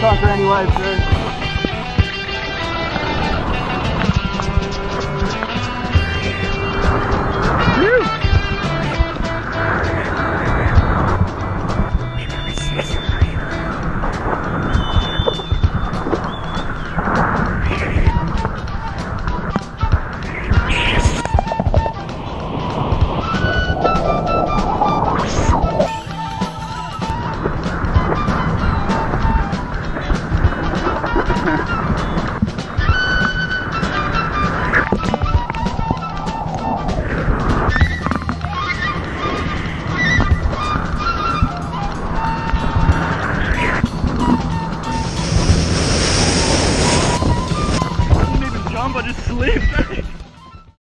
conquer to waves, dude. I'm about to sleep.